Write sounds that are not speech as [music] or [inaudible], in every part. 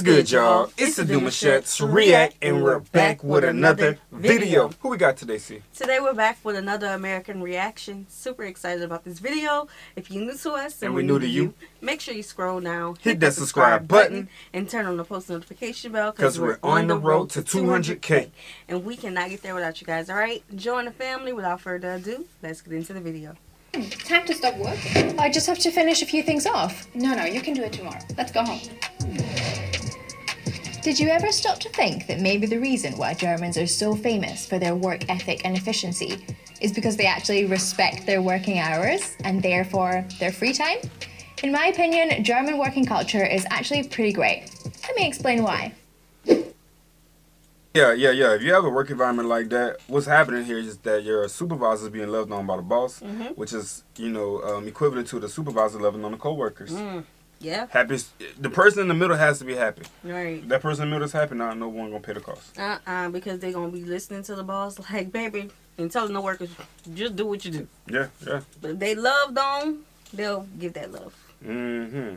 What's good, y'all? It's the Demouchets React, and we're back with another video. Who we got today, C? Today we're back with another American reaction. Super excited about this video. If you're new to us And we're new to you, make sure you scroll down, Hit that subscribe button. and turn on the post notification bell because we're on the road to 200K. And we cannot get there without you guys, alright? Join the family. Without further ado, let's get into the video. Hmm, time to stop work. I just have to finish a few things off. No, no, you can do it tomorrow. Let's go home. Did you ever stop to think that maybe the reason why Germans are so famous for their work ethic and efficiency is because they actually respect their working hours and therefore their free time? In my opinion, German working culture is actually pretty great. Let me explain why. Yeah, yeah, yeah. If you have a work environment like that, what's happening here is that your supervisor is being loved on by the boss, Mhm. which is, you know, um, equivalent to the supervisor loving on the coworkers. Mm, yeah, Happy. The person in the middle has to be happy. right. That person in the middle is happy, now no one gonna pay the cost. Uh-uh, because they're going to be listening to the boss [laughs] like, baby, and telling the workers, just do what you do. Yeah, yeah. But if they love them, they'll give that love. Mm-hmm.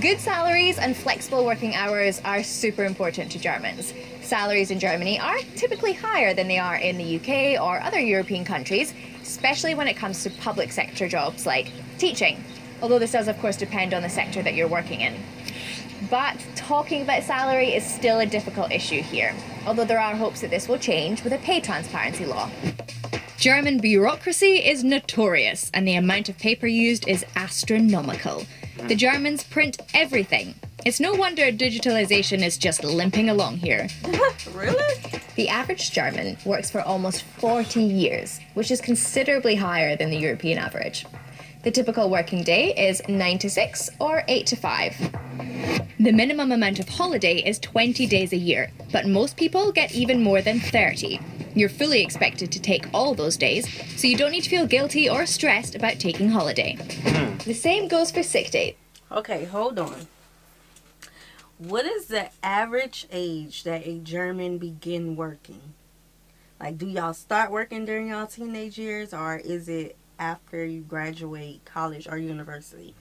Good salaries and flexible working hours are super important to Germans. Salaries in Germany are typically higher than they are in the UK or other European countries, especially when it comes to public sector jobs like teaching, although this does, of course, depend on the sector that you're working in. But talking about salary is still a difficult issue here, although there are hopes that this will change with a pay transparency law. German bureaucracy is notorious, and the amount of paper used is astronomical. The Germans print everything. It's no wonder digitalization is just limping along here. [laughs] really? The average German works for almost 40 years, which is considerably higher than the European average. The typical working day is 9 to 6 or 8 to 5. The minimum amount of holiday is 20 days a year, but most people get even more than 30. You're fully expected to take all those days, so you don't need to feel guilty or stressed about taking holiday. Hmm. The same goes for sick days. Okay, hold on. What is the average age that a German begin working? Like, do y'all start working during y'all teenage years, or is it after you graduate college or university?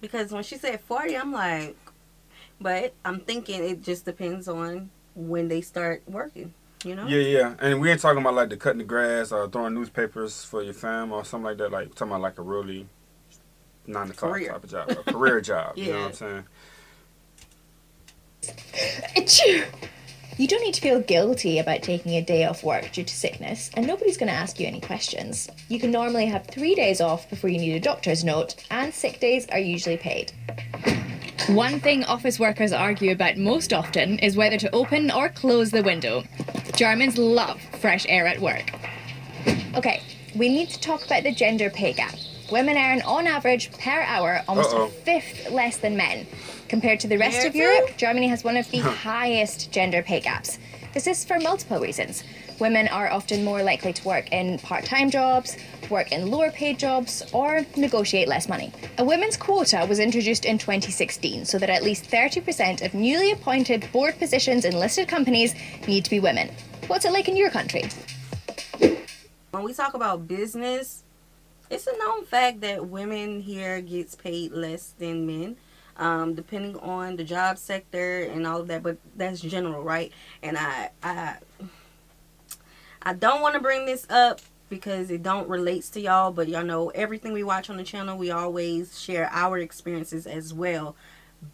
Because when she said 40, I'm like, but I'm thinking it just depends on when they start working, you know? Yeah, yeah. And we ain't talking about like the cutting the grass or throwing newspapers for your fam or something like that. Like talking about like a really nine to five type of job, a career [laughs] job. You know what Yeah. I'm saying? Achoo! You don't need to feel guilty about taking a day off work due to sickness, and nobody's going to ask you any questions. You can normally have three days off before you need a doctor's note, and sick days are usually paid. One thing office workers argue about most often is whether to open or close the window. Germans love fresh air at work. Okay, we need to talk about the gender pay gap. Women earn, on average, per hour, almost Uh-oh. a fifth less than men. Compared to the rest There of too? Europe, Germany has one of the highest gender pay gaps. This is for multiple reasons. Women are often more likely to work in part time jobs, work in lower paid jobs, or negotiate less money. A women's quota was introduced in 2016 so that at least 30% of newly appointed board positions in listed companies need to be women. What's it like in your country? when we talk about business, it's a known fact that women here gets paid less than men, um, depending on the job sector and all of that. But that's general, right? And I, I, I don't want to bring this up because it don't relates to y'all. But y'all know everything we watch on the channel, we always share our experiences as well.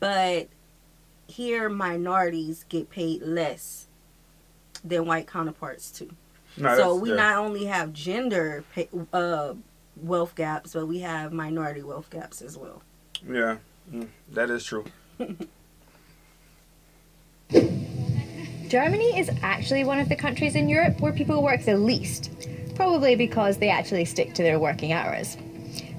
But here, minorities get paid less than white counterparts too No, so we yeah. not only have gender pay, uh, wealth gaps, but we have minority wealth gaps as well. Yeah, mm, that is true. [laughs] Germany is actually one of the countries in Europe where people work the least, probably because they actually stick to their working hours.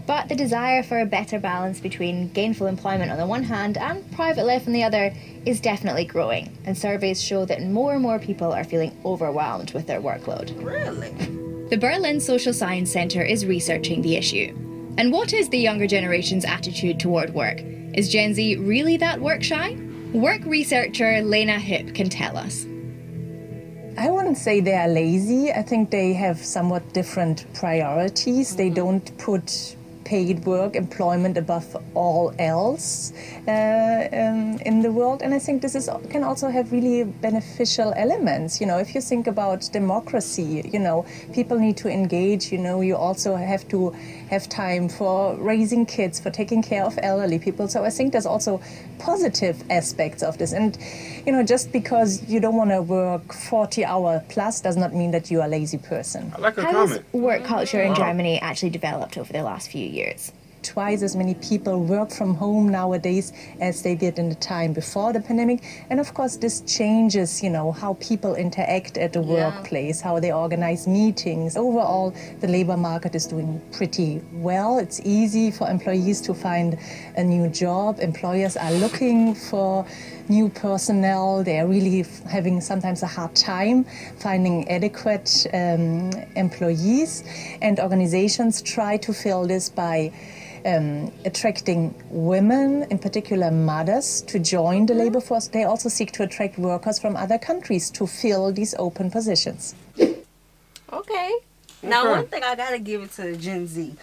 But the desire for a better balance between gainful employment on the one hand and private life on the other is definitely growing, and surveys show that more and more people are feeling overwhelmed with their workload. Really? The Berlin Social Science Centre is researching the issue. And what is the younger generation's attitude toward work? Is Gen Z really that work shy? Work researcher Lena Hipp can tell us. I wouldn't say they are lazy. I think they have somewhat different priorities. They mm-hmm. don't put paid work, employment above all else uh, um, in the world. And I think this is can also have really beneficial elements. You know, if you think about democracy, you know, people need to engage. You know, you also have to have time for raising kids, for taking care of elderly people. So I think there's also positive aspects of this. And you know, just because you don't want to work 40 hour plus does not mean that you are a lazy person. I like a How comment. has work culture in Germany actually developed over the last few years? Twice as many people work from home nowadays as they did in the time before the pandemic. And of course this changes you know how people interact at the Yeah. workplace how they organize meetings. Overall the labor market is doing pretty well. It's easy for employees to find a new job. Employers are looking for new personnel they're really f- having sometimes a hard time finding adequate um, employees and organizations try to fill this by um, attracting women, in particular mothers, to join the labor force. They also seek to attract workers from other countries to fill these open positions. Okay. Now, one thing I gotta give it to Gen Z.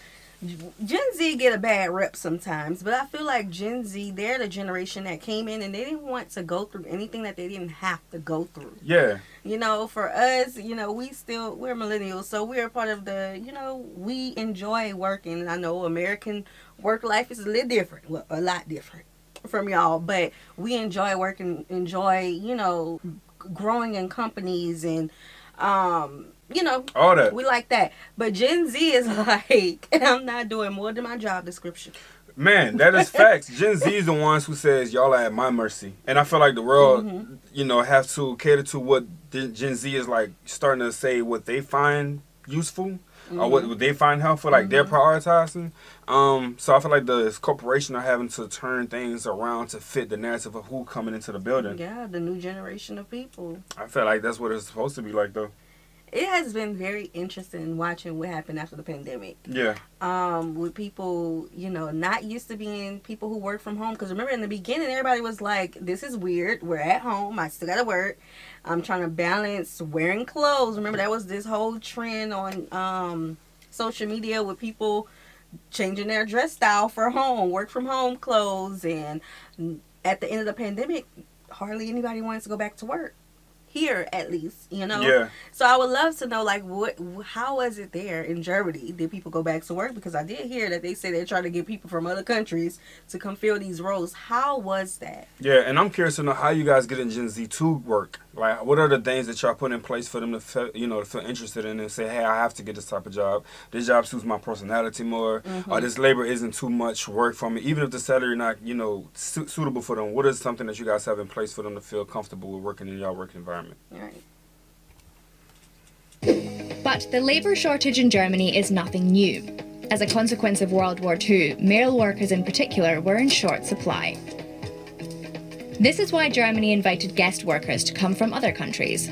Gen Z get a bad rep sometimes, but I feel like Gen Z, they're the generation that came in and they didn't want to go through anything that they didn't have to go through. Yeah. You know, for us, you know, we still we're millennials, so we're part of the, you know, we enjoy working. I know American work life is a little different, well, a lot different from y'all, but we enjoy working, enjoy, you know, growing in companies and, um, you know, All that. we like that. But Gen Z is [laughs] like, I'm not doing more than my job description. Man, that is facts. Gen Z is the ones who says y'all are at my mercy, and I feel like the world, mm-hmm. you know, have to cater to what Gen Z is like starting to say what they find useful or what, mm-hmm. what they find helpful. Like they're mm-hmm. prioritizing. Um, so I feel like the corporation are having to turn things around to fit the narrative of who coming into the building. Yeah, the new generation of people. I feel like that's what it's supposed to be like, though. It has been very interesting watching what happened after the pandemic. Yeah, um, with people, you know, not used to being people who work from home. Because remember, in the beginning, everybody was like, "This is weird. We're at home. I still gotta work. I'm trying to balance wearing clothes." Remember, that was this whole trend on um, social media with people changing their dress style for home, work from home clothes, and at the end of the pandemic, hardly anybody wanted to go back to work. Here, at least, you know. yeah. So I would love to know, like, what, how was it there in Germany? Did people go back to work? Because I did hear that they say they're trying to get people from other countries to come fill these roles. How was that? Yeah, and I'm curious to know how you guys get in Gen Z to work. Like, what are the things that y'all put in place for them to feel, you know, to feel interested in and say, hey, I have to get this type of job. This job suits my personality more, mm-hmm. or this labor isn't too much work for me. Even if the salary not, you know, su- suitable for them. What is something that you guys have in place for them to feel comfortable with working in y'all work environment? But the labour shortage in Germany is nothing new. As a consequence of World War II, male workers in particular were in short supply. This is why Germany invited guest workers to come from other countries.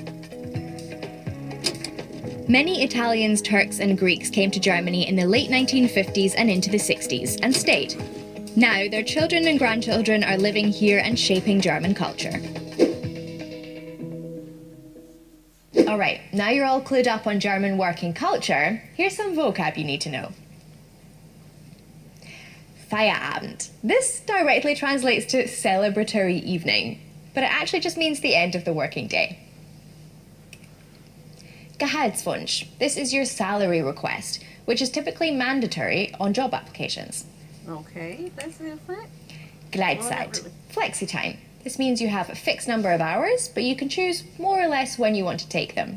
Many Italians, Turks, and Greeks came to Germany in the late 1950s and into the 60s and stayed. Now, their children and grandchildren are living here and shaping German culture. Alright, now you're all clued up on German working culture, here's some vocab you need to know. Feierabend. This directly translates to celebratory evening, but it actually just means the end of the working day. Gehaltswunsch. This is your salary request, which is typically mandatory on job applications. Okay, that's different. Gleitzeit. Flexi time. This means you have a fixed number of hours, but you can choose more or less when you want to take them.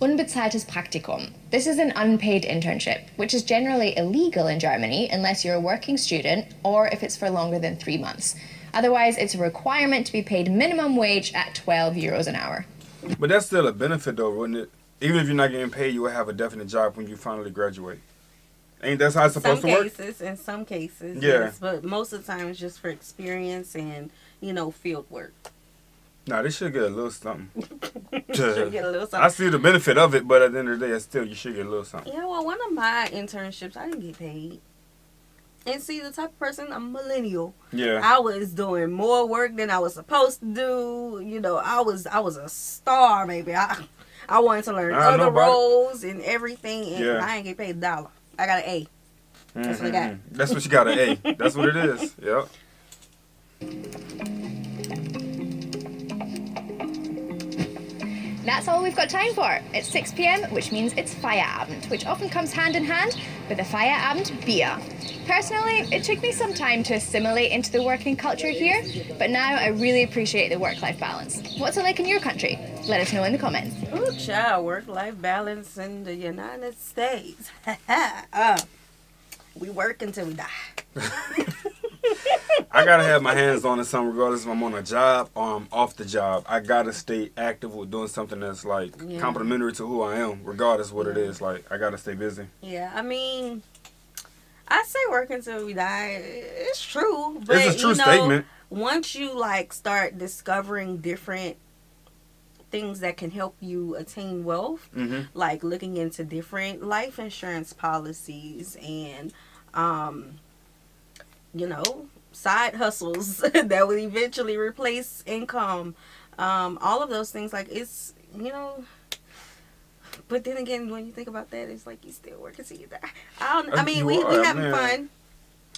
Unbezahltes Praktikum. This is an unpaid internship, which is generally illegal in Germany unless you're a working student or if it's for longer than three months. Otherwise, it's a requirement to be paid minimum wage at 12 euros an hour. But that's still a benefit, though, wouldn't it? Even if you're not getting paid, you will have a definite job when you finally graduate. Ain't that how it's supposed some to work? cases, in some cases, Yeah. yes, but most of the time it's just for experience and you know field work. Nah, they should get a little something. [laughs] Should get a little something. I see the benefit of it, but at the end of the day, still you should get a little something. Yeah, well, one of my internships, I didn't get paid. And see, the type of person I'm millennial. Yeah. I was doing more work than I was supposed to do. You know, I was I was a star, baby. I I wanted to learn I other roles and everything, and Yeah. I ain't get paid a dollar. I got an A. That's what I got. Mhm. That's what you got an A. That's what it is. Yep. That's all we've got time for. It's 6 pm, which means it's Feierabend, which often comes hand in hand with a Feierabend beer. Personally, it took me some time to assimilate into the working culture here, but now I really appreciate the work life balance. What's it like in your country? Let us know in the comments. Ooh, child, work-life balance in the United States. [laughs] uh, we work until we die. [laughs] I gotta have my hands on it, some regardless if I'm on a job or I'm off the job. I gotta stay active with doing something that's like Yeah. complementary to who I am, regardless what it is. Like I gotta stay busy. Yeah, I mean, I say work until we die. It's true, but it's a true you know, statement. once you like start discovering different things that can help you attain wealth, hmm like looking into different life insurance policies and, um, you know, side hustles [laughs] that would eventually replace income, um, all of those things. Like it's you know. But then again, when you think about that, it's like you still working till you die. I don't. I Uh, mean, you we we having man. fun.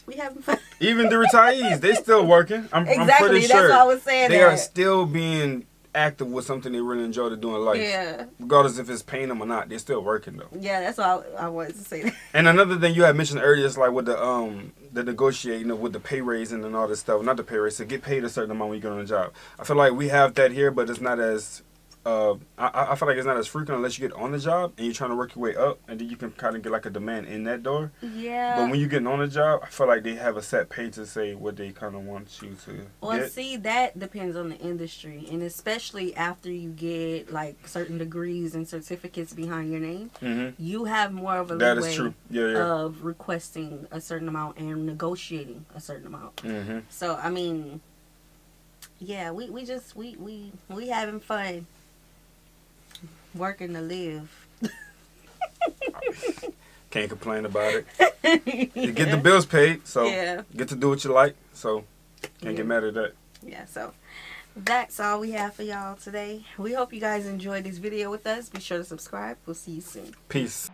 We having fun. Even the retirees, they still working. I'm, I'm exactly. pretty That's sure why I was saying they that. are still being active with something they really enjoy to do in life. yeah, Regardless if it's paying them or not, they're still working though. yeah. That's why I, I wanted to say that. [laughs] And another thing you had mentioned earlier is like with the um the negotiating you know, with the pay raising and all this stuff. Not the pay raise, to get paid a certain amount when you get on a job. I feel like we have that here, but it's not as uh I, I feel like it's not as frequent unless you get on the job and you're trying to work your way up, and then you can kind of get like a demand in that door. Yeah. But when you're getting on the job, I feel like they have a set pay to say what they kind of want you to Well, get. see, that depends on the industry, and especially after you get like certain degrees and certificates behind your name, hmm you have more of a That is true. Yeah, yeah. of requesting a certain amount and negotiating a certain amount. hmm So, I mean, yeah, we, we just we we we having fun, working to live. [laughs] Can't complain about it. [laughs] You get the bills paid, so Yeah. get to do what you like. So can't Yeah. get mad at that. Yeah, so that's all we have for y'all today. We hope you guys enjoyed this video with us. Be sure to subscribe. We'll see you soon. Peace.